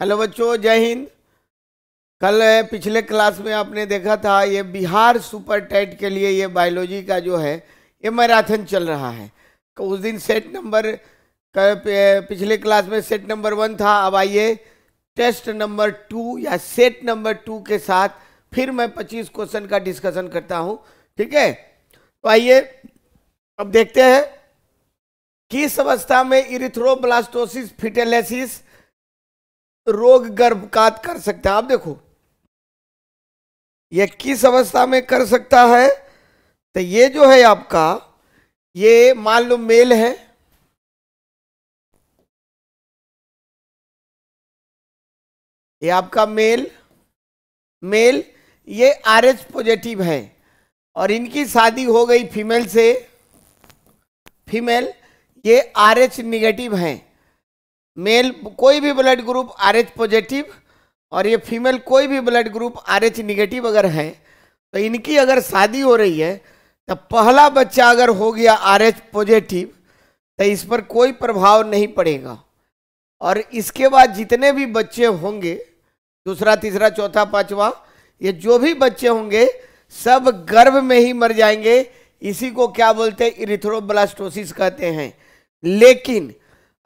Hello बच्चों, जय हिंद। कल पिछले क्लास में आपने देखा था, ये बिहार सुपर टेट के लिए ये बायोलॉजी का जो है, ये मैराथन चल रहा है। तो उस दिन सेट नंबर पिछले क्लास में सेट नंबर वन था, अब आइए, टेस्ट नंबर टू या सेट नंबर टू के साथ फिर मैं पच्चीस क्वेश्चन का डिस्कशन करता हूँ, ठीक है? तो आइए, अब देखते हैं, किस अवस्था में इरिथ्रोब्लास्टोसिस फिटेलेसिस रोग गर्भकात कर सकता है। आप देखो, यह किस अवस्था में कर सकता है? तो ये जो है आपका, ये मान लो मेल है। ये आपका मेल मेल, ये आर एच पॉजिटिव है। और इनकी शादी हो गई फीमेल से, फीमेल, ये आर एच निगेटिव है। मेल कोई भी blood group R H positive और ये फीमेल कोई भी blood group R H negative अगर है तो इनकी अगर शादी हो रही है तो पहला बच्चा अगर हो गया आर एच पॉजिटिव तो इस पर कोई प्रभाव नहीं पड़ेगा। और इसके बाद जितने भी बच्चे होंगे, दूसरा, तीसरा, चौथा, पांचवा, ये जो भी बच्चे होंगे, सब गर्भ में ही मर जाएँगे। इसी को क्या बोलते हैं? इरिथ्रोब्लास्टोसिस कहते हैं। लेकिन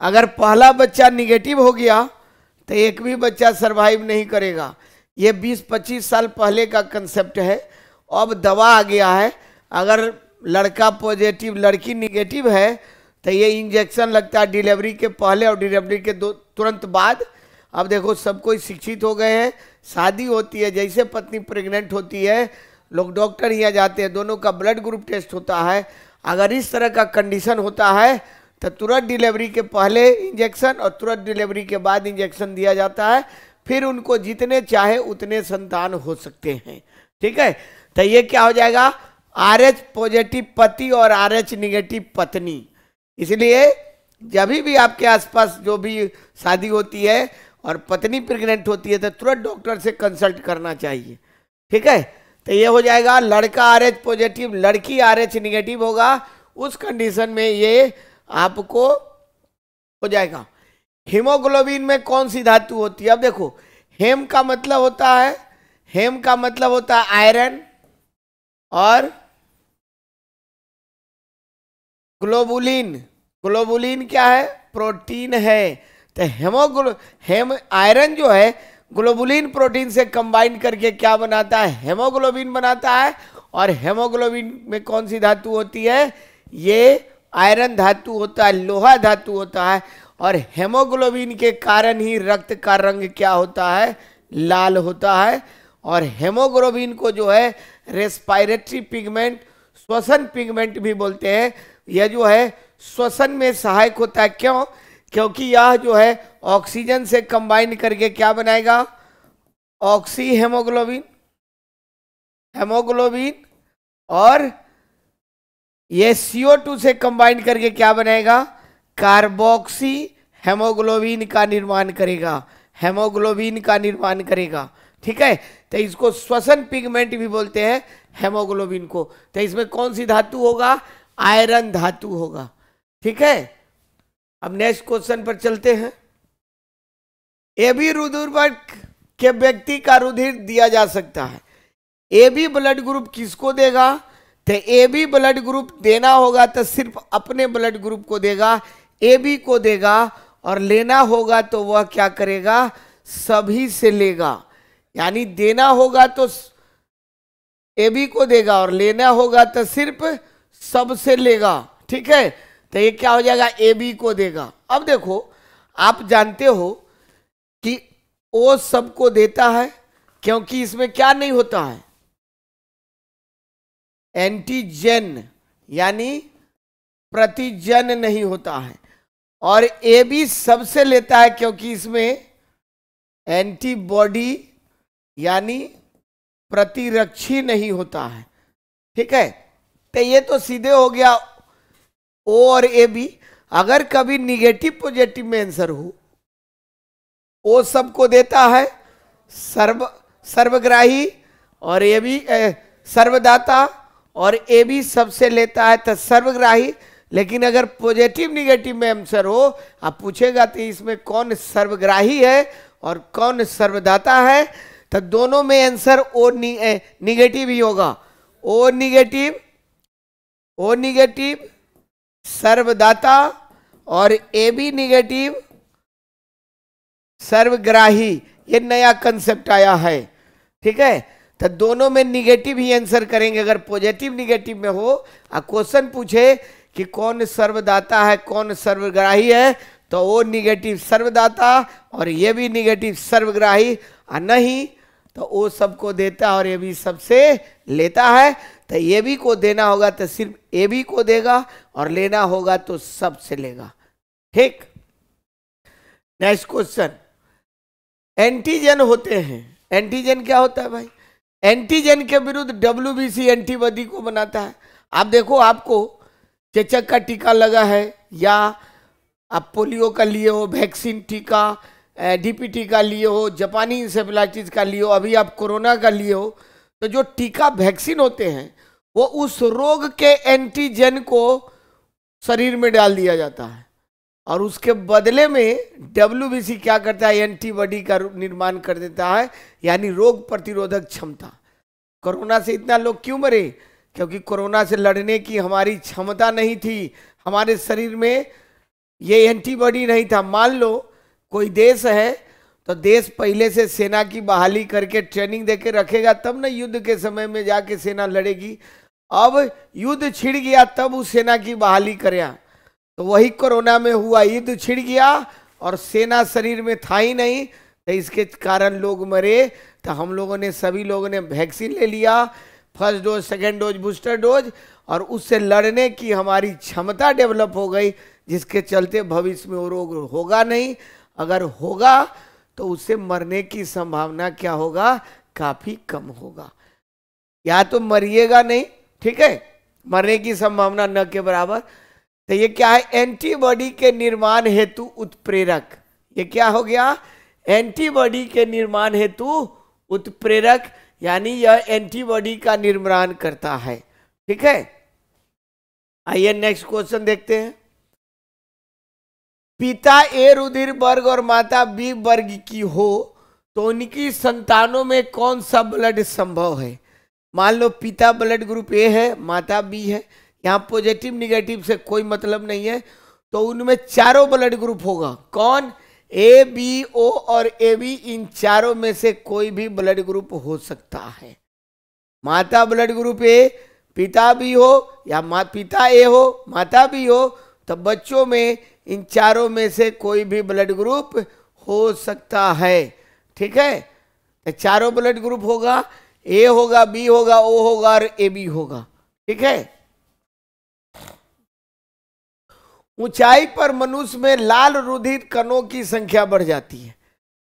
अगर पहला बच्चा निगेटिव हो गया तो एक भी बच्चा सरवाइव नहीं करेगा। ये 20-25 साल पहले का कंसेप्ट है। अब दवा आ गया है। अगर लड़का पॉजिटिव लड़की निगेटिव है तो ये इंजेक्शन लगता है डिलीवरी के पहले और डिलीवरी के दो, तुरंत बाद। अब देखो, सब कोई शिक्षित हो गए हैं। शादी होती है, जैसे पत्नी प्रेग्नेंट होती है, लोग डॉक्टर यहाँ जाते हैं। दोनों का ब्लड ग्रुप टेस्ट होता है। अगर इस तरह का कंडीशन होता है तो तुरंत डिलीवरी के पहले इंजेक्शन और तुरंत डिलीवरी के बाद इंजेक्शन दिया जाता है। फिर उनको जितने चाहे उतने संतान हो सकते हैं। ठीक है? तो ये क्या हो जाएगा? आर एच पॉजिटिव पति और आर एच निगेटिव पत्नी। इसलिए जब भी आपके आसपास जो भी शादी होती है और पत्नी प्रेग्नेंट होती है तो तुरंत डॉक्टर से कंसल्ट करना चाहिए। ठीक है? तो ये हो जाएगा, लड़का आर एच पॉजिटिव, लड़की आर एच निगेटिव होगा। उस कंडीशन में ये आपको हो जाएगा। हीमोग्लोबिन में कौन सी धातु होती है? अब देखो, हेम का मतलब होता है, हेम का मतलब होता है आयरन और ग्लोबुलिन। ग्लोबुलिन क्या है? प्रोटीन है। तो हेमोग्लो, हेम, आयरन जो है, ग्लोबुलिन प्रोटीन से कंबाइन करके क्या बनाता है? हेमोग्लोबिन बनाता है। और हेमोग्लोबिन में कौन सी धातु होती है? ये आयरन धातु होता है, लोहा धातु होता है और हेमोग्लोबिन के कारण ही रक्त का रंग क्या होता है? लाल होता है और हेमोग्लोबिन को जो है रेस्पायरेटरी पिगमेंट श्वसन पिगमेंट भी बोलते हैं। यह जो है, श्वसन में सहायक होता है। क्यों? क्योंकि यह जो है ऑक्सीजन से कंबाइन करके क्या बनाएगा? ऑक्सी हेमोग्लोबिन हेमोग्लोबिन और ये CO2 से कंबाइन करके क्या बनाएगा? कार्बोक्सी हेमोग्लोबिन का निर्माण करेगा। हेमोग्लोबिन का निर्माण करेगा। ठीक है? तो इसको श्वसन पिगमेंट भी बोलते हैं हेमोग्लोबिन को। तो इसमें कौन सी धातु होगा? आयरन धातु होगा। ठीक है? अब नेक्स्ट क्वेश्चन पर चलते हैं। ए बी रुधिर के व्यक्ति का रुधिर दिया जा सकता है। ए बी ब्लड ग्रुप किसको देगा? तो ए बी ब्लड ग्रुप देना होगा तो सिर्फ़ अपने ब्लड ग्रुप को देगा, ए बी को देगा और लेना होगा तो वह क्या करेगा? सभी से लेगा। यानी देना होगा तो ए बी को देगा और लेना होगा तो सिर्फ़ सबसे लेगा। ठीक है? तो ये क्या हो जाएगा? ए बी को देगा। अब देखो, आप जानते हो कि ओ सबको देता है क्योंकि इसमें क्या नहीं होता है। एंटीजन, यानी प्रतिजन नहीं होता है। और ए बी सबसे लेता है क्योंकि इसमें एंटीबॉडी, यानी प्रतिरक्षी नहीं होता है। ठीक है? तो ये तो सीधे हो गया ओ और ए बी अगर कभी निगेटिव पॉजिटिव में आंसर हो ओ सबको देता है, सर्व, सर्वग्राही, और ए बी सर्वदाता और ए बी सबसे लेता है तो सर्वग्राही। लेकिन अगर पॉजिटिव निगेटिव में आंसर हो, आप पूछेगा तो इसमें कौन सर्वग्राही है और कौन सर्वदाता है तो दोनों में आंसर ओ निगेटिव ही होगा। ओ निगेटिव ओ निगेटिव सर्वदाता, और ए बी निगेटिव सर्वग्राही। ये नया कंसेप्ट आया है। ठीक है? तो दोनों में निगेटिव ही आंसर करेंगे। अगर पॉजिटिव निगेटिव में हो, आ क्वेश्चन पूछे कि कौन सर्वदाता है, कौन सर्वग्राही है तो वो निगेटिव सर्वदाता और ये भी निगेटिव सर्वग्राही। और नहीं तो वो सबको देता और ये भी सबसे लेता है। तो ये भी को देना होगा तो सिर्फ़ ए भी को देगा और लेना होगा तो सबसे लेगा। ठीक। नेक्स्ट क्वेश्चन एंटीजन होते हैं। एंटीजन क्या होता है भाई? एंटीजन के विरुद्ध डब्ल्यू बी सी एंटीबॉडी को बनाता है। आप देखो, आपको चेचक का टीका लगा है या आप पोलियो का लिए हो, वैक्सीन टीका डीपी टीका लिए हो, जापानी इंसेफेलाइटिस का लिए हो, अभी आप कोरोना का लिए हो तो जो टीका वैक्सीन होते हैं, वो उस रोग के एंटीजन को शरीर में डाल दिया जाता है। और उसके बदले में डब्ल्यूबीसी क्या करता है? एंटीबॉडी का निर्माण कर देता है, यानी रोग प्रतिरोधक क्षमता। कोरोना से इतना लोग क्यों मरे? क्योंकि कोरोना से लड़ने की हमारी क्षमता नहीं थी। हमारे शरीर में ये एंटीबॉडी नहीं था। मान लो, कोई देश है तो देश पहले से सेना की बहाली करके ट्रेनिंग देके रखेगा, तब ना युद्ध के समय में जाके सेना लड़ेगी। अब युद्ध छिड़ गया, तब उस सेना की बहाली कर तो वही कोरोना में हुआ, युद्ध छिड़ गया और सेना शरीर में था ही नहीं तो इसके कारण लोग मरे। तो हम लोगों ने, सभी लोगों ने वैक्सीन ले लिया, first dose, second dose, booster dose, और उससे लड़ने की हमारी क्षमता डेवलप हो गई, जिसके चलते भविष्य में वो रोग होगा नहीं। अगर होगा तो उससे मरने की संभावना क्या होगा? काफ़ी कम होगा। या तो मरिएगा नहीं, ठीक है? मरने की संभावना न के बराबर तो ये क्या है? एंटीबॉडी के निर्माण हेतु उत्प्रेरक। ये क्या हो गया? एंटीबॉडी के निर्माण हेतु उत्प्रेरक, यानी यह एंटीबॉडी का निर्माण करता है। ठीक है? आइए नेक्स्ट क्वेश्चन देखते हैं। पिता ए रुधिर वर्ग और माता बी वर्ग की हो तो उनकी संतानों में कौन सा ब्लड संभव है? मान लो पिता ब्लड ग्रुप ए है, माता बी है यहाँ पॉजिटिव, निगेटिव से कोई मतलब नहीं है तो उनमें चारों ब्लड ग्रुप होगा। कौन? ए बी ओ और ए बी इन चारों में से कोई भी ब्लड ग्रुप हो सकता है। माता ब्लड ग्रुप ए पिता भी हो, या मा, पिता ए हो, माता भी हो तो बच्चों में, इन चारों में से कोई भी ब्लड ग्रुप हो सकता है। ठीक है? तो चारों ब्लड ग्रुप होगा। ए होगा बी होगा ओ होगा और ए बी होगा। ठीक है? ऊंचाई पर मनुष्य में लाल रुधिर कणों की संख्या बढ़ जाती है।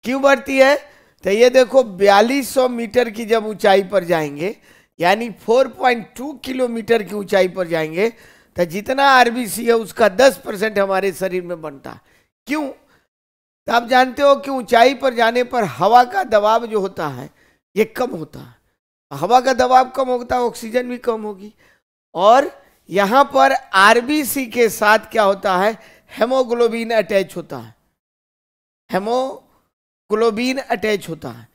क्यों बढ़ती है? तो ये देखो 4200 मीटर की जब ऊंचाई पर जाएँगे, यानी 4.2 किलोमीटर की ऊंचाई पर जाएँगे तो जितना आरबीसी है उसका 10 परसेंट हमारे शरीर में बनता। है क्यों? तो आप जानते हो कि ऊंचाई पर जाने पर हवा का दबाव जो होता है, ये कम होता है। हवा का दबाव कम होता है ऑक्सीजन भी कम होगी। और यहाँ पर आरबीसी के साथ क्या होता है? हेमोग्लोबिन अटैच होता है। हेमोग्लोबिन अटैच होता है।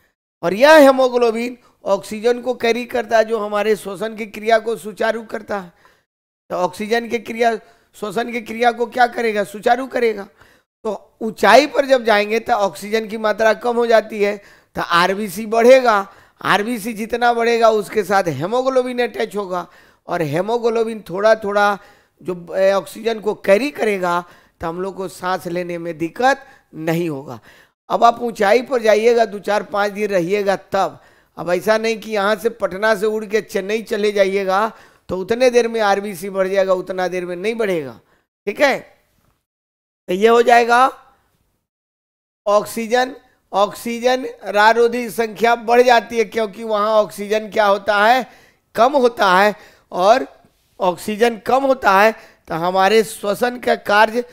और यह हेमोग्लोबिन ऑक्सीजन को कैरी करता है, जो हमारे श्वसन की क्रिया को सुचारू करता है। तो ऑक्सीजन की क्रिया, श्वसन की क्रिया को क्या करेगा? सुचारू करेगा। तो ऊंचाई पर जब जाएँगे तो ऑक्सीजन की मात्रा कम हो जाती है तो आरबीसी बढ़ेगा। आरबीसी जितना बढ़ेगा, उसके साथ हेमोग्लोबिन अटैच होगा। और हेमोग्लोबिन थोड़ा थोड़ा जो ऑक्सीजन को कैरी करेगा तो हम लोग को सांस लेने में दिक्कत नहीं होगा। अब आप ऊंचाई पर जाइएगा, दो चार पाँच दिन रहिएगा तब। अब ऐसा नहीं कि यहाँ से पटना से उड़ के चेन्नई चले जाइएगा तो उतने देर में आरबीसी बढ़ जाएगा, उतना देर में नहीं बढ़ेगा। ठीक है? तो ये हो जाएगा ऑक्सीजन ऑक्सीजन रारोधी संख्या बढ़ जाती है, क्योंकि वहाँ ऑक्सीजन क्या होता है? कम होता है। और ऑक्सीजन कम होता है तो हमारे श्वसन का कार्य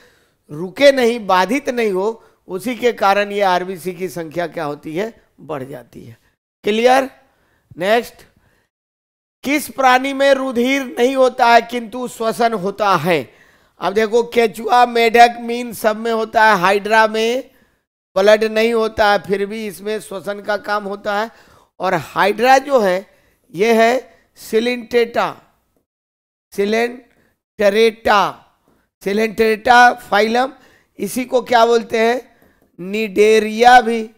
रुके नहीं, बाधित नहीं हो, उसी के कारण ये आरबीसी की संख्या क्या होती है? बढ़ जाती है। क्लियर नेक्स्ट किस प्राणी में रुधिर नहीं होता है, किंतु श्वसन होता है? अब देखो, केचुआ, मेढक, मीन सब में होता है, हाइड्रा में ब्लड नहीं होता है, फिर भी इसमें श्वसन का काम होता है। और हाइड्रा जो है, ये है सिलिंटेटा सिलेंटरेटा सिलेंटरेटा फाइलम इसी को क्या बोलते हैं? निडेरिया भी।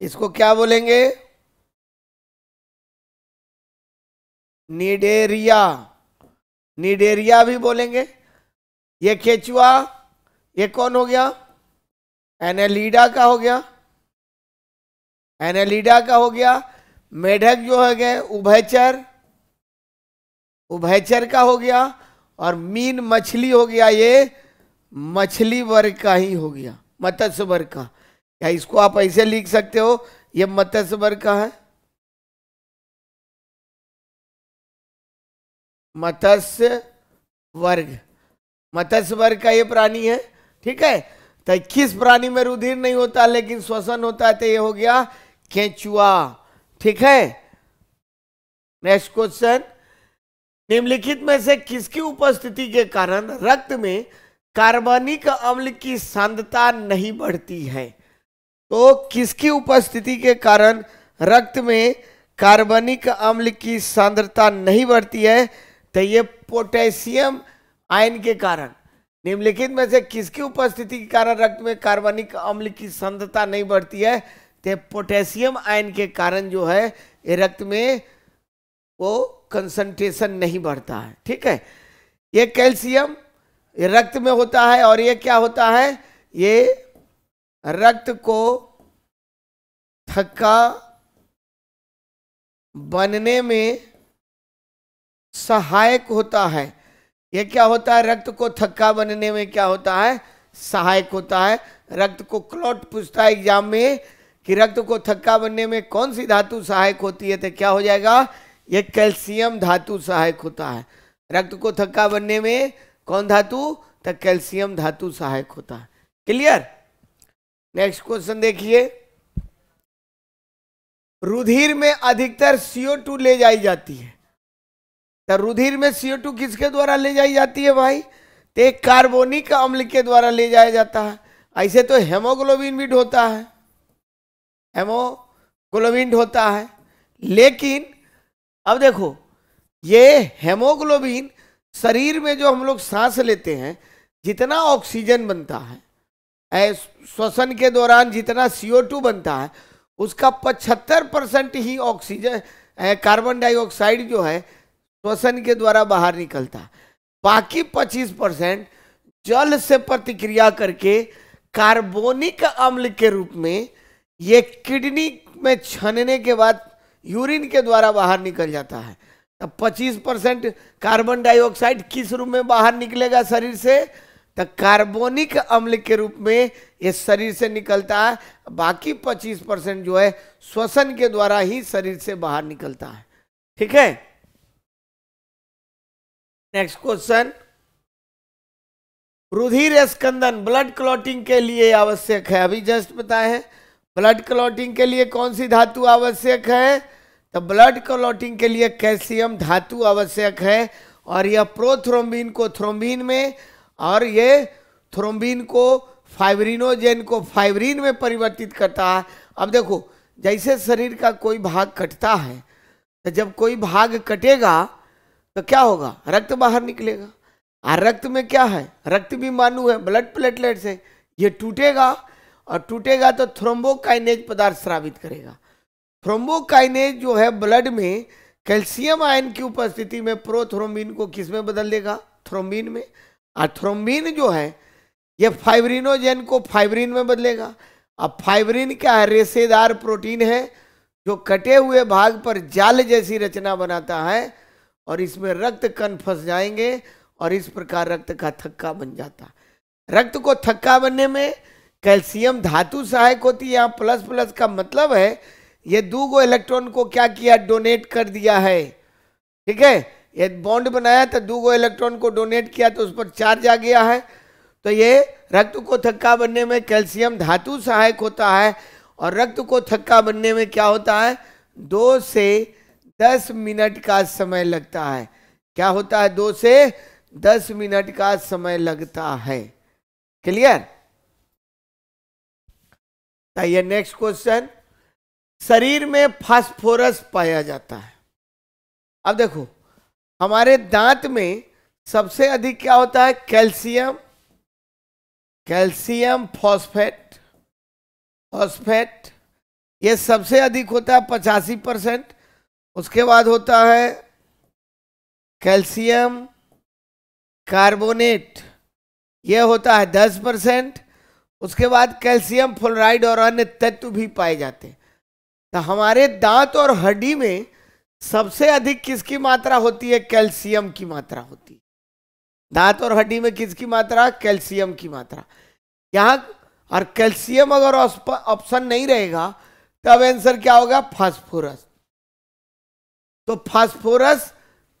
इसको क्या बोलेंगे? निडेरिया निडेरिया भी बोलेंगे। ये केचुआ, ये कौन हो गया? एनेलिडा का हो गया। एनेलिडा का हो गया, मेढक जो है गए, उभयचर उभयचर का हो गया, और मीन मछली हो गया ये, मछली वर्ग का ही हो गया, मत्स्य वर्ग का। क्या इसको आप ऐसे लिख सकते हो, ये मत्स्य वर्ग का है? मत्स्य वर्ग। मत्स्य वर्ग का ये प्राणी है, ठीक है? तो किस प्राणी में रुधिर नहीं होता, लेकिन श्वसन होता है तो ये हो गया केचुआ, ठीक है? नेक्स्ट क्वेश्चन निम्नलिखित में से किसकी उपस्थिति के कारण रक्त में कार्बनिक अम्ल की सांद्रता नहीं बढ़ती है? तो किसकी उपस्थिति के कारण रक्त में कार्बनिक अम्ल की सांद्रता नहीं बढ़ती है? तो ये पोटेशियम आयन के कारण। निम्नलिखित में से किसकी उपस्थिति के कारण रक्त में कार्बनिक अम्ल की सांद्रता नहीं बढ़ती है? तो पोटेशियम आयन के कारण जो है, ये रक्त में वो कंसंट्रेशन नहीं बढ़ता है। ठीक है? ये कैल्शियम ये रक्त में होता है और ये क्या होता है? ये रक्त को थक्का बनने में सहायक होता है। ये क्या होता है? रक्त को थक्का बनने में क्या होता है? सहायक होता है। रक्त को क्लॉट पूछता है एग्ज़ाम में। कि रक्त को थक्का बनने में कौन सी धातु सहायक होती है तो क्या हो जाएगा? ये कैल्शियम धातु सहायक होता है। रक्त को थक्का बनने में कौन धातु? तो कैल्शियम धातु सहायक होता है। क्लियर? नेक्स्ट क्वेश्चन देखिए। रुधिर में अधिकतर CO2 ले जाई जाती है। तो रुधिर में CO2 किसके द्वारा ले जाई जाती है भाई? तो एक कार्बोनिक अम्ल के द्वारा ले जाया जाता है। ऐसे तो हेमोग्लोबिन भी होता है। हेमोग्लोबिन होता है। लेकिन, अब देखो, ये हेमोग्लोबिन शरीर में जो हम लोग सांस लेते हैं, जितना ऑक्सीजन बनता है श्वसन के दौरान जितना CO2 बनता है, उसका 75 परसेंट ही ऑक्सीजन कार्बन डाइऑक्साइड जो है, श्वसन के द्वारा बाहर निकलता है। बाकी 25 परसेंट जल से प्रतिक्रिया करके कार्बोनिक अम्ल के रूप में ये किडनी में छनने के बाद यूरिन के द्वारा बाहर निकल जाता है। तब 25 परसेंट कार्बन डाइऑक्साइड किस रूप में बाहर निकलेगा शरीर से? तो कार्बोनिक अम्ल के रूप में ये शरीर से निकलता है। बाकी 25 परसेंट जो है, श्वसन के द्वारा ही शरीर से बाहर निकलता है। ठीक है? नेक्स्ट क्वेश्चन रुधिर स्कंदन ब्लड क्लॉटिंग के लिए आवश्यक है। अभी जस्ट बताए। हैं ब्लड क्लॉटिंग के लिए कौन सी धातु आवश्यक है? तो ब्लड क्लॉटिंग के लिए कैल्शियम धातु आवश्यक है और यह प्रोथ्रोम्बिन को थ्रोम्बिन में और ये थ्रोम्बिन को फाइब्रिनोजेन को फाइब्रिन में परिवर्तित करता है। अब देखो, जैसे शरीर का कोई भाग कटता है तो जब कोई भाग कटेगा तो क्या होगा? रक्त बाहर निकलेगा। और रक्त में क्या है? रक्त भी मानू है, ब्लड प्लेटलेट से ये टूटेगा और टूटेगा तो थ्रोम्बोकाइनेज पदार्थ स्रावित करेगा। थ्रोम्बोकाइनेज जो है ब्लड में कैल्शियम आयन की उपस्थिति में प्रोथ्रोम्बिन को किसमें बदल देगा? थ्रोम्बिन में। और थ्रोम्बिन जो है, ये फाइब्रिनोजेन को फाइब्रिन में बदलेगा। अब फाइब्रिन क्या है? रेसेदार प्रोटीन है, जो कटे हुए भाग पर जाल जैसी रचना बनाता है और इसमें रक्त कण फंस जाएँगे और इस प्रकार रक्त का थक्का बन जाता। रक्त को थक्का बनने में कैल्शियम धातु सहायक होती है, यहाँ प्लस प्लस का मतलब है, ये दो गो इलेक्ट्रॉन को क्या किया? डोनेट कर दिया है। ठीक है? ये बॉन्ड बनाया तो दो गो इलेक्ट्रॉन को डोनेट किया तो उस पर चार्ज आ गया है। तो ये रक्त को थक्का बनने में कैल्शियम धातु सहायक होता है, और रक्त को थक्का बनने में क्या होता है? दो से दस मिनट का समय लगता है। क्या होता है? दो से दस मिनट का समय लगता है। क्लियर? आइए नेक्स्ट क्वेश्चन शरीर में फास्फोरस पाया जाता है। अब देखो, हमारे दांत में सबसे अधिक क्या होता है? कैल्शियम कैल्शियम फॉस्फेट फॉस्फेट ये सबसे अधिक होता है पचासी परसेंट। उसके बाद होता है कैल्शियम कार्बोनेट ये होता है दस परसेंट। उसके बाद कैल्शियम फ्लोराइड और अन्य तत्व भी पाए जाते हैं। तो हमारे दांत और हड्डी में सबसे अधिक किसकी मात्रा होती है? कैल्शियम की मात्रा होती है। दांत और हड्डी में किसकी मात्रा? कैल्शियम की मात्रा। यहाँ और कैल्शियम अगर ऑप्शन नहीं रहेगा, तब आंसर क्या होगा? फास्फोरस। तो फास्फोरस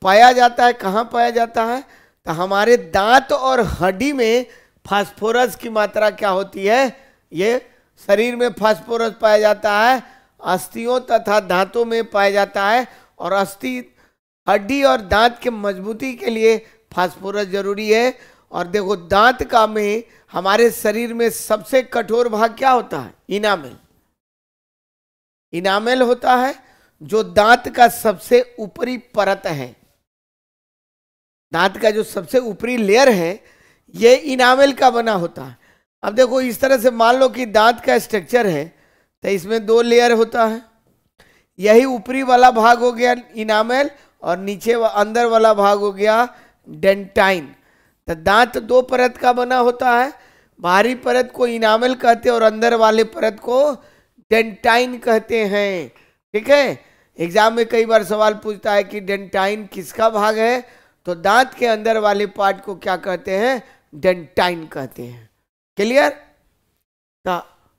पाया जाता है। कहाँ पाया जाता है? तो हमारे दांत और हड्डी में फास्फोरस की मात्रा क्या होती है? ये शरीर में फास्फोरस पाया जाता है, अस्थियों तथा दांतों में पाया जाता है और अस्थि, हड्डी और दांत के मजबूती के लिए फास्फोरस ज़रूरी है। और देखो, दांत का में हमारे शरीर में सबसे कठोर भाग क्या होता है? इनामेल। इनामेल होता है, जो दांत का सबसे ऊपरी परत है। दांत का जो सबसे ऊपरी लेयर है ये इनामेल का बना होता है। अब देखो इस तरह से मान लो कि दांत का स्ट्रक्चर है तो इसमें दो लेयर होता है। यही ऊपरी वाला भाग हो गया इनामेल और नीचे वा, अंदर वाला भाग हो गया डेंटाइन तो दांत दो परत का बना होता है। बाहरी परत को इनामेल कहते हैं और अंदर वाले परत को डेंटाइन कहते हैं। ठीक है? एग्ज़ाम में कई बार सवाल पूछता है कि डेंटाइन किसका भाग है? तो दांत के अंदर वाले पार्ट को क्या कहते हैं? डेंटाइन कहते हैं। क्लियर?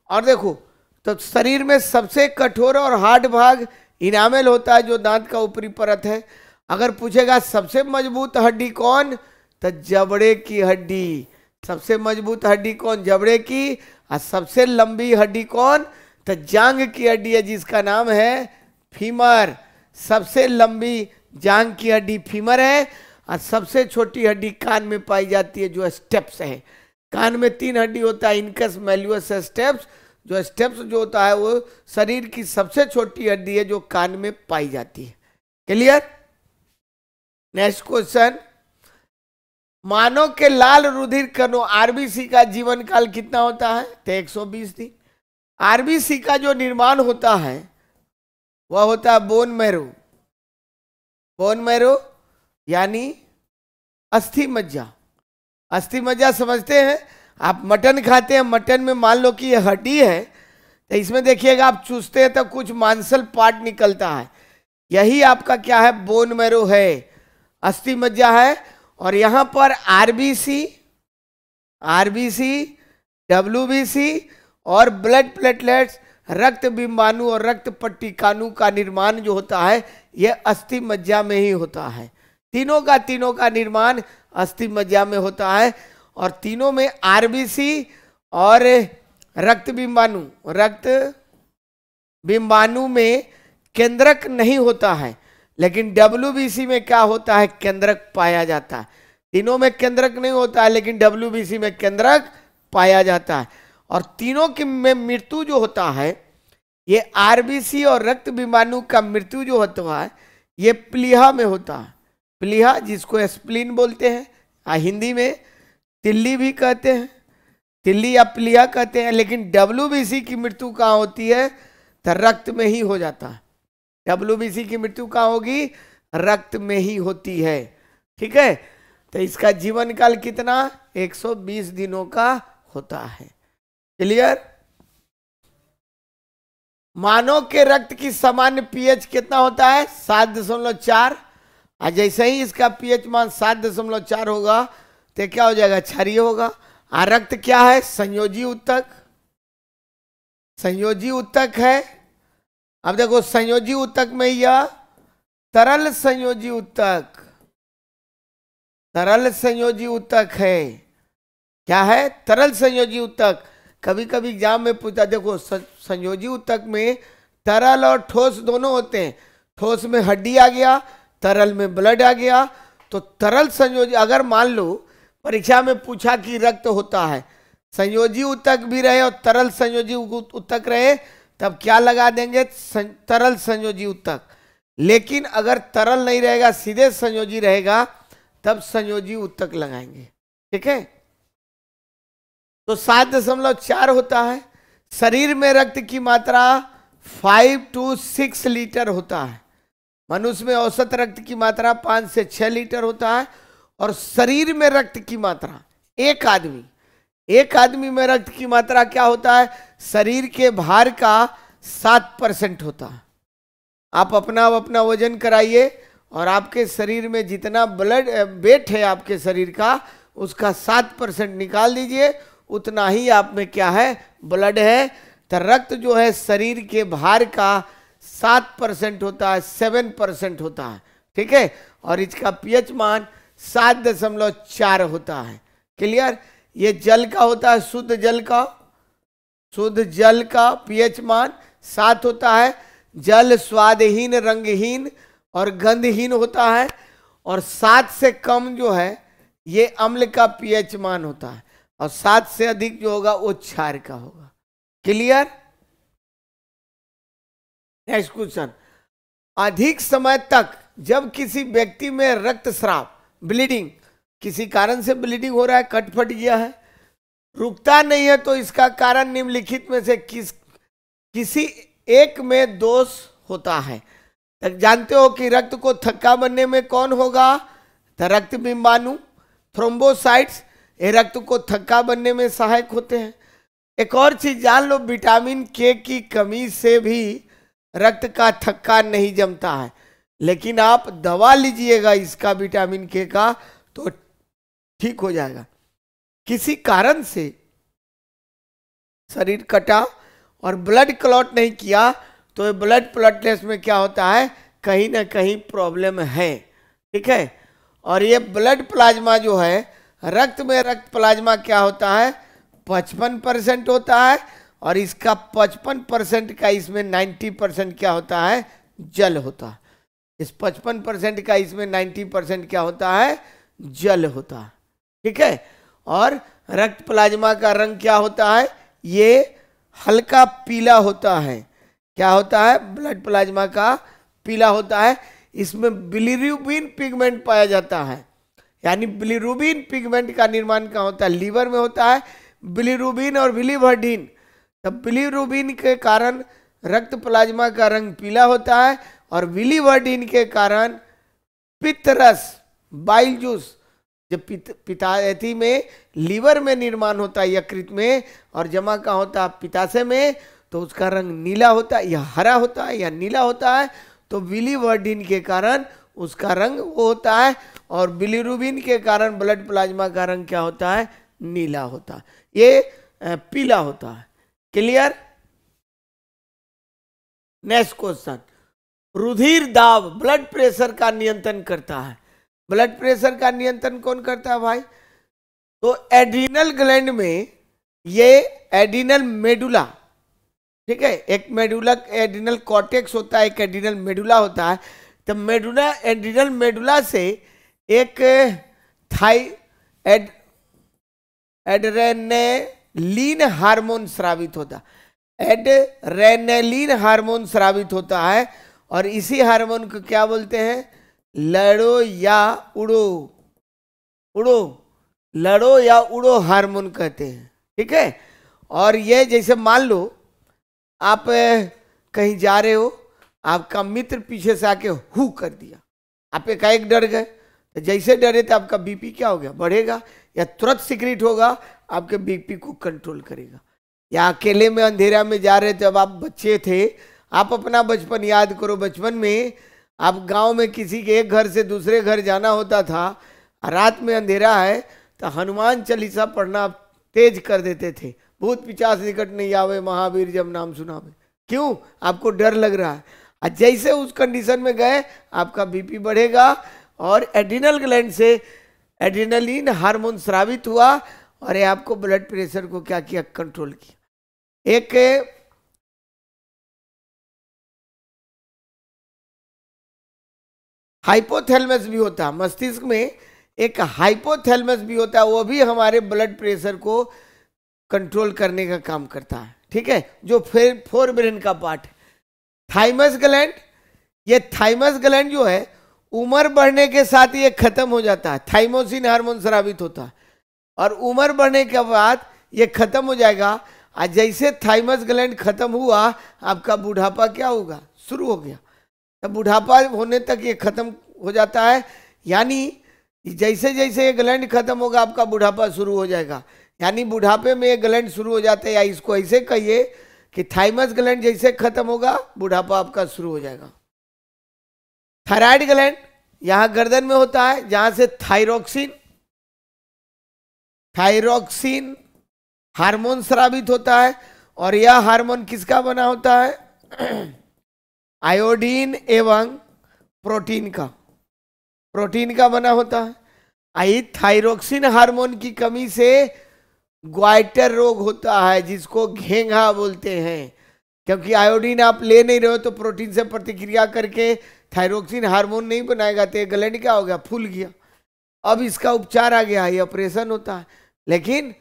और देखो तो शरीर में सबसे कठोर और हार्ड भाग इनामेल होता है जो दांत का ऊपरी परत है। अगर पूछेगा, सबसे मज़बूत हड्डी कौन? तो जबड़े की हड्डी। सबसे मज़बूत हड्डी कौन? जबड़े की। और सबसे लंबी हड्डी कौन? तो जांग की हड्डी है, जिसका नाम है फीमर। सबसे लंबी जांग की हड्डी फीमर है। और सबसे छोटी हड्डी कान में पाई जाती है, जो स्टेप्स है। कान में तीन हड्डी होता है इनकस मेल्यूस स्टेप्स जो स्टेप्स जो होता है, वो शरीर की सबसे छोटी हड्डी है, जो कान में पाई जाती है। क्लियर नेक्स्ट क्वेश्चन मानव के लाल रुधिर कणों आरबीसी का जीवन काल कितना होता है? तो 120 दिन। आरबीसी का जो निर्माण होता है, वह होता है बोन मैरो बोन मैरो यानी अस्थि मज्जा। अस्थि मज्जा समझते हैं, आप मटन खाते हैं, मटन में मान लो कि ये हड्डी है तो इसमें देखिएगा, आप चूसते हैं तो कुछ मांसल पार्ट निकलता है। यही आपका क्या है बोन मैरो है। अस्थि मज्जा है, और यहाँ पर आरबीसी आरबीसी डब्ल्यूबीसी और ब्लड प्लेटलेट्स रक्त बिंबाणु और रक्त पट्टिकाणु का निर्माण जो होता है यह अस्थि मज्जा में ही होता है। तीनों का तीनों का निर्माण अस्थि मज्जा में होता है। और तीनों में आरबीसी और रक्त बिंबाणु रक्त बिंबाणु में केंद्रक नहीं होता है, लेकिन डब्ल्यू में क्या होता है? केंद्रक पाया जाता है। तीनों में केंद्रक नहीं होता है, लेकिन डब्ल्यू में केंद्रक पाया जाता है। और तीनों की में मृत्यु जो होता है, ये आरबीसी और रक्त बिमाणु का मृत्यु जो होता है, ये प्लीहा में होता है। प्लीहा जिसको स्प्लिन बोलते हैं, आ, हिंदी में तिल्ली भी कहते हैं, तिल्ली या प्लीहा कहते हैं, लेकिन डब्ल्यूबीसी की मृत्यु कहाँ होती है? तो रक्त में ही हो जाता है। डब्ल्यू की मृत्यु कहाँ होगी? रक्त में ही होती है। ठीक है? तो इसका जीवन काल कितना 120 दिनों का होता है। क्लियर? मानव के रक्त की सामान्य पीएच कितना होता है? सात दशमलव चार। और जैसे ही इसका पीएच मान सात दशमलव चार होगा तो क्या हो जाएगा? क्षारीय होगा। आ, रक्त क्या है? संयोजी उत्तक संयोजी उत्तक है। अब देखो, संयोजी उत्तक में यह तरल संयोजी उत्तक तरल संयोजी उत्तक है। क्या है? तरल संयोजी उत्तक कभी कभी एग्ज़ाम में पूछता, देखो संयोजी उत्तक में तरल और ठोस दोनों होते हैं। ठोस में हड्डी आ गया तरल में ब्लड आ गया तो तरल संयोजी, अगर मान लो, परीक्षा में पूछा कि रक्त होता है, संयोजी उत्तक भी रहे और तरल संयोजी उत्तक रहे, तब क्या लगा देंगे? तरल संयोजी उत्तक लेकिन अगर तरल नहीं रहेगा, सीधे संयोजी रहेगा, तब संयोजी उत्तक लगाएँगे। ठीक है? तो सात दशमलव चार होता है। शरीर में रक्त की मात्रा फाइव टू सिक्स लीटर होता है। मनुष्य में औसत रक्त की मात्रा पाँच से छह लीटर होता है और शरीर में रक्त की मात्रा, एक आदमी। एक आदमी में रक्त की मात्रा क्या होता है? शरीर के भार का सात परसेंट होता है। आप अपना अपना वज़न कराइए और आपके शरीर में जितना ब्लड वेट है आपके शरीर का, उसका सात परसेंट निकाल दीजिए। उतना ही आप में क्या है? ब्लड है। तो रक्त जो है शरीर के भार का सात परसेंट होता है, सेवन परसेंट होता है, ठीक है? और इसका पीएच मान सात दशमलव चार होता है, क्लियर? ये जल का होता है, शुद्ध जल का, शुद्ध जल का पीएच मान सात होता है, जल स्वादहीन, रंगहीन और गंधहीन होता है, और सात से कम जो है, ये अम्ल का पीएच मान होता है, और सात से अधिक जो होगा, वो क्षार का होगा, क्लियर? नेक्स्ट क्वेश्चन अधिक समय तक जब किसी व्यक्ति में रक्तस्राव ब्लीडिंग किसी कारण से ब्लीडिंग हो रहा है कट फट गया है, रुकता नहीं है तो इसका कारण निम्नलिखित में से किस, किसी एक में दोष होता है। जानते हो कि रक्त को थक्का बनने में कौन होगा? तो रक्त बिंबाणु थ्रोम्बोसाइट्स ये रक्त को थक्का बनने में सहायक होते हैं। एक और चीज़ जान लो, विटामिन के की कमी से भी रक्त का थक्का नहीं जमता है। लेकिन आप दवा लीजिएगा इसका विटामिन के का तो ठीक हो जाएगा। किसी कारण से शरीर कटा और ब्लड क्लॉट नहीं किया तो ब्लड प्लटलेस में क्या होता है? कहीं ना कहीं प्रॉब्लम है। ठीक है? और ये ब्लड प्लाज्मा जो है, रक्त में रक्त प्लाज्मा क्या होता है? पचपन परसेंट होता है और इसका पचपन परसेंट का इसमें नाइन्टी परसेंट क्या होता है? जल होता। है इस पचपन परसेंट का इसमें नाइन्टी परसेंट क्या होता है? जल होता। है ठीक है? और रक्त प्लाज्मा का रंग क्या होता है? ये हल्का पीला होता है। क्या होता है? ब्लड प्लाज्मा का पीला होता है। इसमें बिलीरुबिन पिगमेंट पाया जाता है। यानी बिलीरुबिन पिगमेंट का निर्माण क्या होता है? लीवर में होता है। बिलीरुबिन और बिलीवर्डिन। तब बिलीरुबिन के कारण रक्त प्लाज्मा का रंग पीला होता है और विलीवर्डिन के कारण पित्तरस बाइल जूस जब पित, पितायती में लीवर में निर्माण होता है यकृत में और जमा का होता है पिताशय में तो उसका रंग नीला होता है या हरा होता है या नीला होता है तो विलीवर्डिन के कारण उसका रंग वो होता है और बिलीरुबिन के कारण ब्लड प्लाज्मा का रंग क्या होता है? नीला होता है। ये पीला होता है। क्लियर नेक्स्ट क्वेश्चन रुधिर दाब ब्लड प्रेशर का नियंत्रण करता है। ब्लड प्रेशर का नियंत्रण कौन करता है भाई? तो एड्रीनल ग्लैंड में ये एड्रीनल मेडुला ठीक है? एक मेडुला एड्रीनल कॉटेक्स होता है, एक एड्रीनल मेडुला होता है। तो मेडुला एड्रीनल मेडुला से एक, थाई एड एड्रेनेलिन हार्मोन स्रावित होता। एड्रेनेलिन हार्मोन स्रावित होता है और इसी हार्मोन को क्या बोलते हैं? लड़ो या उड़ो। उड़ो। लड़ो या उड़ो हार्मोन कहते हैं। ठीक है? और ये जैसे मान लो, आप कहीं जा रहे हो, आपका मित्र पीछे से आके हु कर दिया। आप एक डर गए। तो जैसे डरे तो आपका बीपी क्या हो गया? बढ़ेगा या तुरंत सिक्रेट होगा, आपके बीपी को कंट्रोल करेगा। या अकेले में अंधेरा में जा रहे अब आप बच्चे थे, आप अपना बचपन याद करो। बचपन में आप गाँव में किसी के एक घर से दूसरे घर जाना होता था, रात में अंधेरा है तो हनुमान चालीसा पढ़ना तेज कर देते थे। भूत पिचास निकट नहीं आवे, महावीर जब नाम सुनावे। क्यों? आपको डर लग रहा है। जैसे उस कंडीशन में गए, आपका बीपी बढ़ेगा और एड्रिनल ग्लैंड से एड्रिनलिन हार्मोन स्रावित हुआ और ये आपको ब्लड प्रेशर को क्या किया? कंट्रोल किया। एक हाइपोथैलेमस भी होता। है मस्तिष्क में एक हाइपोथैलेमस भी होता है वो भी हमारे ब्लड प्रेशर को कंट्रोल करने का काम करता है। ठीक है? जो फिर फोर ब्रेन का पार्ट है। थाइमस ग्लैंड ये थाइमस ग्लैंड जो है उम्र बढ़ने के साथ ये खत्म हो जाता है। थाइमोसिन हार्मोन स्रावित होता है। और उम्र बढ़ने के बाद ये खत्म हो जाएगा। और जैसे थाइमस ग्लैंड खत्म हुआ, आपका बुढ़ापा क्या होगा? शुरू हो गया। तो बुढ़ापा होने तक ये खत्म हो जाता है। यानी जैसे जैसे ये ग्लैंड खत्म होगा, आपका बुढ़ापा शुरू हो जाएगा। यानी बुढ़ापे में ये ग्लैंड शुरू हो जाता है। या इसको ऐसे कहिए कि थाइमस ग्लैंड जैसे खत्म होगा, बुढ़ापा आपका शुरू हो जाएगा। थायराइड ग्लैंड यहाँ गर्दन में होता है, जहाँ से थायरोक्सिन थायरोक्सिन हार्मोन स्रावित होता है, और यह हार्मोन किसका बना होता है? आयोडीन एवं प्रोटीन का। प्रोटीन का बना होता है। आई, थायरोक्सिन हार्मोन की कमी से ग्वाइटर रोग होता है, जिसको घेंघा बोलते हैं। क्योंकि आयोडीन आप ले नहीं रहे हो तो प्रोटीन से प्रतिक्रिया करके थायरोक्सिन हार्मोन नहीं बनाएगा तो ग्लैंड क्या हो गया? फूल गया। अब इसका उपचार आ गया ये ऑपरेशन होता है। लेकिन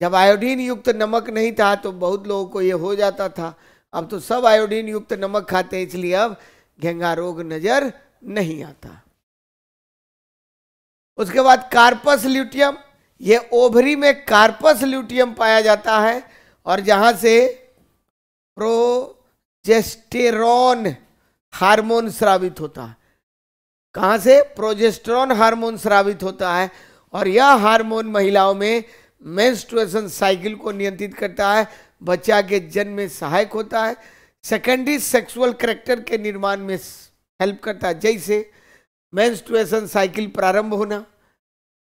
जब आयोडीन युक्त नमक नहीं था तो बहुत लोगों को ये हो जाता था। अब तो सब आयोडीन युक्त नमक खाते हैं, इसलिए अब घेंगा रोग नज़र नहीं आता। उसके बाद कार्पस ल्यूटियम, ये ओभरी में कार्पस ल्यूटियम पाया जाता है, और जहाँ से प्रोजेस्टेरॉन हार्मोन स्रावित होता है। कहाँ से? प्रोजेस्ट्रॉन हार्मोन स्रावित होता है और यह हार्मोन महिलाओं में मेंस्ट्रुएशन साइकिल को नियंत्रित करता है, बच्चा के जन्म में सहायक होता है, सेकेंडरी सेक्सुअल करेक्टर के निर्माण में हेल्प करता है। जैसे मेंस्ट्रुएशन साइकिल प्रारंभ होना,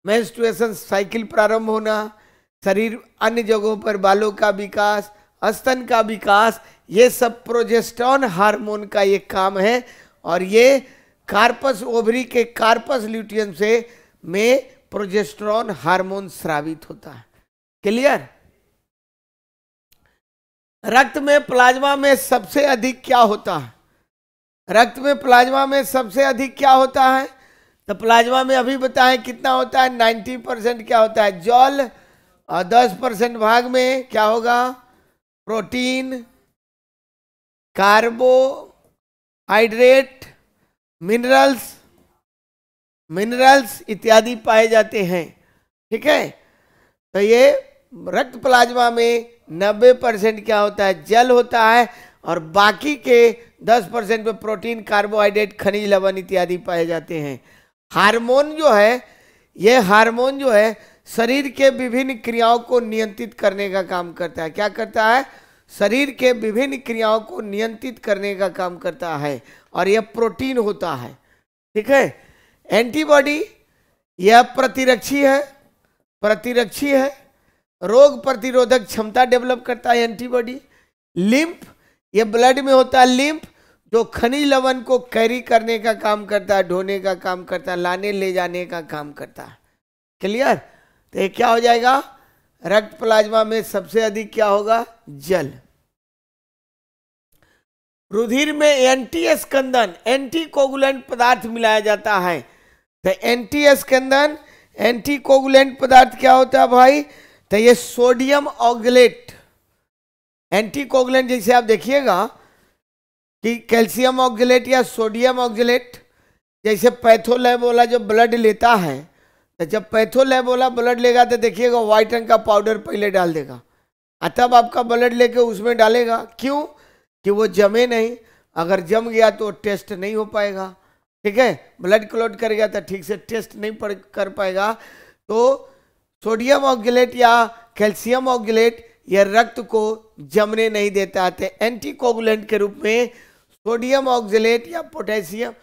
मेंस्ट्रुएशन साइकिल प्रारंभ होना, शरीर अन्य जगहों पर बालों का विकास, स्तन का विकास ये सब प्रोजेस्टॉन हार्मोन का ये काम है और ये कार्पस ओवरी के कार्पस ल्यूटियन से में प्रोजेस्ट्रॉन हार्मोन स्रावित होता है। क्लियर रक्त में प्लाज्मा में सबसे अधिक क्या होता है? रक्त में प्लाज्मा में सबसे अधिक क्या होता है? तो प्लाज्मा में अभी बताएँ कितना होता है? नाइन्टी परसेंट क्या होता है? जल, और दस परसेंट भाग में क्या होगा? प्रोटीन कार्बोहाइड्रेट मिनरल्स मिनरल्स इत्यादि पाए जाते हैं, ठीक है? तो ये रक्त प्लाज्मा में 90 परसेंट क्या होता है? जल होता है और बाकी के 10 परसेंट में प्रोटीन, कार्बोहाइड्रेट, खनिज, लवण इत्यादि पाए जाते हैं। हार्मोन जो है, ये हार्मोन जो है, शरीर के विभिन्न क्रियाओं को नियंत्रित करने का काम करता है। क्या करता है? शरीर के विभिन्न क्रियाओं को नियंत्रित करने का काम करता है और यह प्रोटीन होता है। ठीक है? एंटीबॉडी यह प्रतिरक्षी है प्रतिरक्षी है। रोग प्रतिरोधक क्षमता डेवलप करता है एंटीबॉडी। लिम्फ, यह ब्लड में होता है लिम्फ, जो खनिज लवण को कैरी करने का काम करता है, ढोने का काम करता है, लाने ले जाने का काम करता है। क्लियर? तो ये क्या हो जाएगा? रक्त प्लाज्मा में सबसे अधिक क्या होगा? जल। रुधिर में एंटी स्कंदन एंटी कोगुलेंट पदार्थ मिलाया जाता है। तो एंटी स्कंदन एंटी कोगुलेंट पदार्थ क्या होता है भाई? तो ये सोडियम ऑक्जलेट एंटी कोगुलेंट जैसे आप देखिएगा कि कैल्शियम ऑक्जलेट या सोडियम ऑक्जलेट जैसे पैथोलैब वाला जो ब्लड लेता है तो जब पैथोलैब वाला ब्लड लेगा तो देखिएगा व्हाइट रंग का पाउडर पहले डाल देगा। और तब आपका ब्लड लेके उसमें डालेगा। क्यों? कि वो जमे नहीं। अगर जम गया तो टेस्ट नहीं हो पाएगा। ठीक है? ब्लड क्लॉट कर गया तो ठीक से टेस्ट नहीं पड़, कर पाएगा। तो सोडियम ऑक्जलेट या कैल्शियम ऑक्जलेट यह रक्त को जमने नहीं देता है। एंटी कोगुलेंट के रूप में सोडियम ऑक्जलेट या पोटेशियम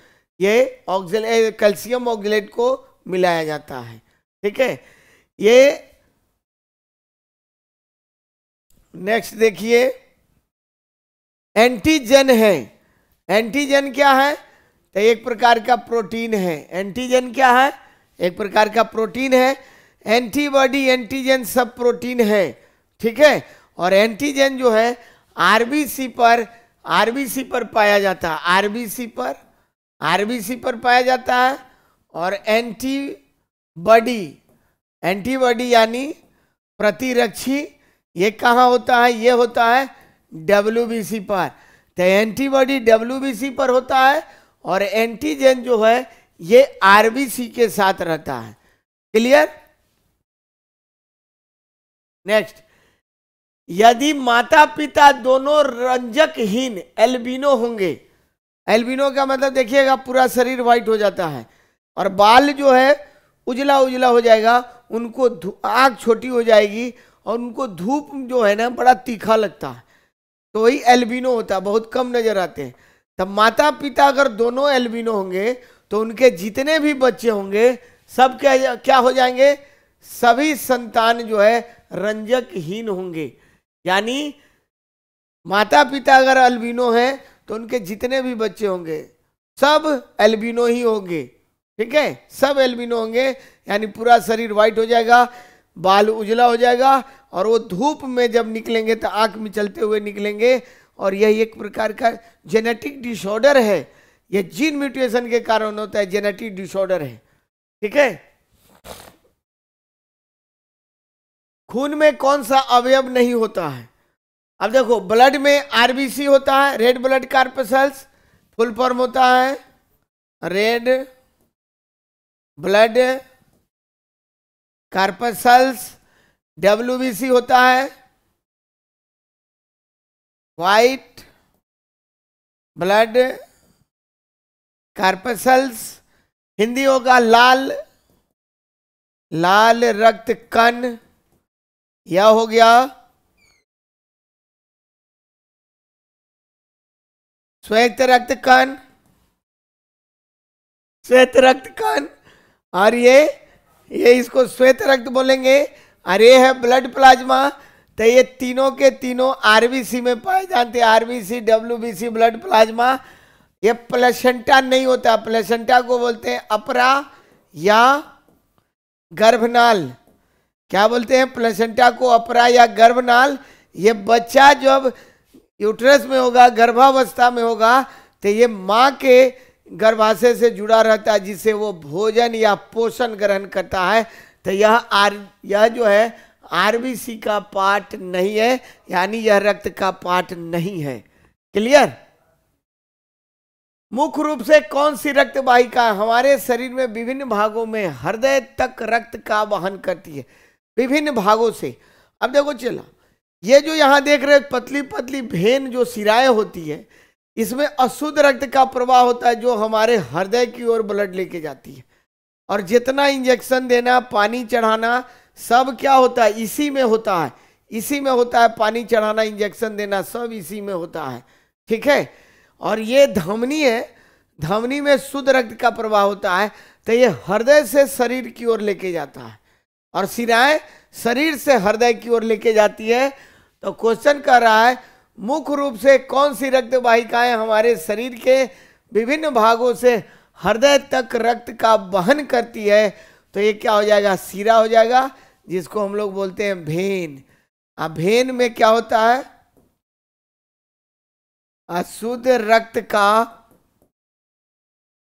ये ऑक्जलेट कैल्शियम ऑक्जलेट को मिलाया जाता है। ठीक है? ये नेक्स्ट देखिए। एंटीजन है। एंटीजन क्या है? तो एक प्रकार का प्रोटीन है। एंटीजन क्या है? एक प्रकार का प्रोटीन है। एंटीबॉडी एंटीजन सब प्रोटीन है। ठीक है? और एंटीजन जो है आरबीसी पर आरबीसी पर पाया जाता है। आरबीसी पर आरबीसी पर पाया जाता है। और एंटीबॉडी एंटीबॉडी यानी प्रतिरक्षी, ये कहाँ होता है? ये होता है डब्ल्यूबीसी पर। तो एंटीबॉडी डब्ल्यूबीसी पर होता है और एंटीजन जो है, ये आरबीसी के साथ रहता है। क्लियर? नेक्स्ट। यदि माता पिता दोनों रंजकहीन एल्बिनो होंगे, एल्बिनो का मतलब देखिएगा, पूरा शरीर व्हाइट हो जाता है। और बाल जो है, उजला उजला हो जाएगा, उनको आग छोटी हो जाएगी और उनको धूप जो है ना, बड़ा तीखा लगता है। तो वही एल्बिनो होता है, बहुत कम नज़र आते हैं। तब माता पिता अगर दोनों एल्बिनो होंगे तो उनके जितने भी बच्चे होंगे, सब क्या क्या हो जाएँगे? सभी संतान जो है, रंजकहीन होंगे। यानी माता पिता अगर अल्बिनो हैं तो उनके जितने भी बच्चे होंगे, सब एल्बिनो ही होंगे। ठीक है? सब एल्बिनो होंगे, यानी पूरा शरीर व्हाइट हो जाएगा, बाल उजला हो जाएगा, और वो धूप में जब निकलेंगे तो आँख में चलते हुए निकलेंगे, और यह एक प्रकार का जेनेटिक डिसऑर्डर है। यह जीन म्यूटेशन के कारण होता है जेनेटिक डिसऑर्डर है। ठीक है? खून में कौन सा अवयव नहीं होता है? अब देखो ब्लड में आरबीसी होता है red blood corpuscles full form होता है रेड ब्लड कार्पसल्स डब्ल्यूबीसी होता है, वाइट, ब्लड कार्पसल्स हिंदी होगा लाल लाल रक्त कण, यह हो गया श्वेत रक्त कण, श्वेत रक्त कण। और ये ये इसको श्वेत रक्त बोलेंगे। और ये है ब्लड प्लाज्मा तो ये तीनों के तीनों आरबीसी में पाए जाते हैं। आरबीसी डब्ल्यूबीसी ब्लड प्लाज्मा ये प्लेसेंटा नहीं होता। प्लेसेंटा को बोलते हैं अपरा या गर्भनाल। क्या बोलते हैं? प्लेसेंटा को अपरा या गर्भनाल। ये बच्चा जब यूट्रस में होगा, गर्भावस्था में होगा तो ये माँ के गर्भाशय से जुड़ा रहता है, जिससे वो भोजन या पोषण ग्रहण करता है। तो यह आर, यह जो है आरबीसी का पार्ट नहीं है, यानी यह रक्त का पार्ट नहीं है। क्लियर मुख्य रूप से कौन सी रक्त वाहिका हमारे शरीर में विभिन्न भागों में हृदय तक रक्त का वहन करती है? विभिन्न भागों से। अब देखो चला, ये जो यहाँ देख रहे पतली पतली भेन जो सिराएँ होती है इसमें अशुद्ध रक्त का प्रवाह होता है जो हमारे हृदय की ओर ब्लड लेके जाती है। और जितना इंजेक्शन देना, पानी चढ़ाना, सब क्या होता है? इसी में होता है। इसी में होता है पानी चढ़ाना, इंजेक्शन देना, सब इसी में होता है। ठीक है? और ये धमनी है। धमनी में शुद्ध रक्त का प्रवाह होता है तो ये हृदय से शरीर की ओर लेके जाता है। और सिराएँ शरीर से हृदय की ओर लेके जाती है। तो क्वेश्चन कर रहा है मुख्य रूप से कौन सी रक्त वाहिकाएँ हमारे शरीर के विभिन्न भागों से हृदय तक रक्त का वहन करती है? तो ये क्या हो जाएगा? सीरा हो जाएगा, जिसको हम लोग बोलते हैं भेन। अब भेन में क्या होता है? अशुद्ध रक्त का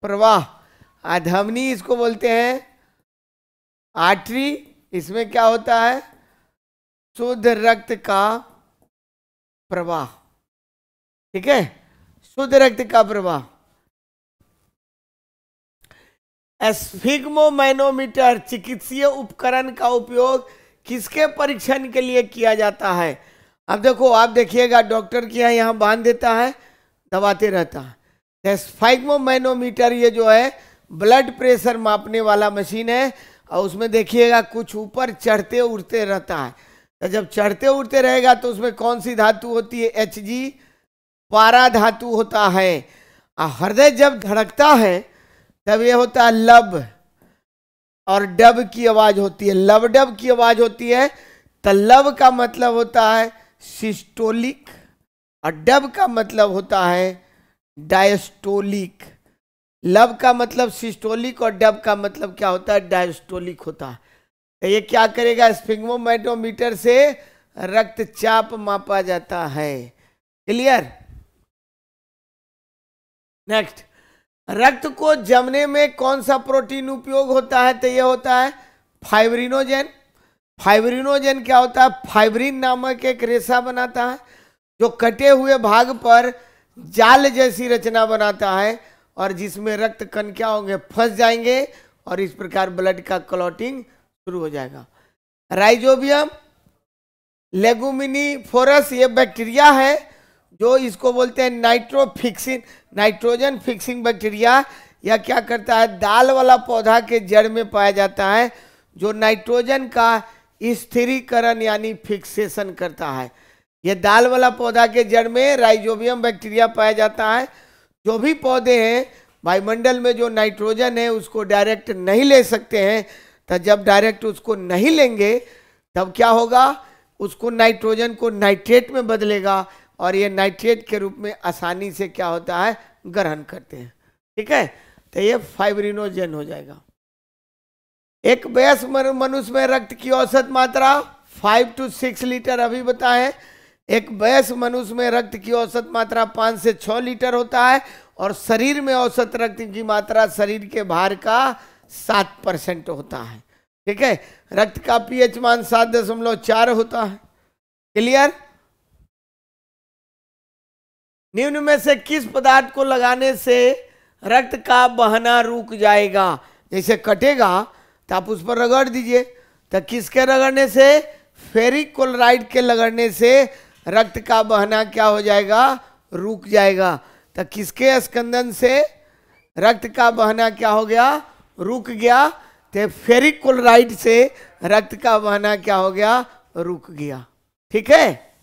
प्रवाह। अधमनी इसको बोलते हैं। आर्टरी इसमें क्या होता है? शुद्ध रक्त का प्रवाह। ठीक है? शुद्ध रक्त का प्रवाह। एस्फिग्मोमैनोमीटर चिकित्सीय उपकरण का उपयोग किसके परीक्षण के लिए किया जाता है? अब देखो, आप देखिएगा, डॉक्टर के यहाँ बाँध देता है, दबाते रहता है। एस्फाइग्मोमैनोमीटर ये जो है, ब्लड प्रेशर मापने वाला मशीन है, और उसमें देखिएगा, कुछ ऊपर चढ़ते उड़ते रहता है। तो जब चढ़ते उड़ते रहेगा तो उसमें कौन सी धातु होती है? एच जी पारा धातु होता है। और हृदय जब धड़कता है, तब ये होता है लब और डब की आवाज़ होती है। लब डब की आवाज़ होती है तो लब का मतलब होता है सिस्टोलिक और डब का मतलब होता है डायस्टोलिक। लब का मतलब सिस्टोलिक और डब का मतलब क्या होता है? डायस्टोलिक होता है। ये क्या करेगा? स्पिंगमोमेटोमीटर से रक्तचाप मापा जाता है। क्लियर? नेक्स्ट। रक्त को जमने में कौन सा प्रोटीन उपयोग होता है? तो ये होता है फाइब्रिनोजेन। फाइब्रिनोजेन क्या होता है? फाइब्रिन नामक एक रेशा बनाता है, जो कटे हुए भाग पर जाल जैसी रचना बनाता है और जिसमें रक्त कण क्या होंगे? फंस जाएँगे और इस प्रकार ब्लड का क्लॉटिंग शुरू हो जाएगा। राइजोबियम लेगुमिनी फोरस ये बैक्टीरिया है, जो इसको बोलते हैं नाइट्रोफिक्सिन नाइट्रोजन फिक्सिंग बैक्टीरिया या क्या करता है, दाल वाला पौधा के जड़ में पाया जाता है, जो नाइट्रोजन का स्थिरीकरण यानी फिक्सेशन करता है। यह दाल वाला पौधा के जड़ में राइजोबियम बैक्टीरिया पाया जाता है। जो भी पौधे हैं, वायुमंडल में जो नाइट्रोजन है, उसको डायरेक्ट नहीं ले सकते हैं तो जब डायरेक्ट उसको नहीं लेंगे, तब क्या होगा? उसको नाइट्रोजन को नाइट्रेट में बदलेगा और ये नाइट्रेट के रूप में आसानी से क्या होता है? ग्रहण करते हैं। ठीक है? तो ये फाइब्रिनोजन हो जाएगा। एक वयस्क मनुष्य में रक्त की औसत मात्रा फाइव टू सिक्स लीटर अभी बताएँ। एक वयस्क मनुष्य में रक्त की औसत मात्रा पाँच से छः लीटर होता है और शरीर में औसत रक्त की मात्रा शरीर के भार का सात परसेंट होता है। ठीक है? रक्त का पीएच मान सात दशमलव चार होता है। क्लियर? निम्न में से किस पदार्थ को लगाने से रक्त का बहना रुक जाएगा? जैसे कटेगा तो आप उस पर रगड़ दीजिए। तो किसके रगड़ने से? फेरिक क्लोराइड के रगड़ने से रक्त का बहना क्या हो जाएगा? रुक जाएगा। तो किसके स्कंदन से रक्त का बहना क्या हो गया? रुक गया तो फेरिक क्लोराइड से रक्त का बहना क्या हो गया? रुक गया। ठीक है?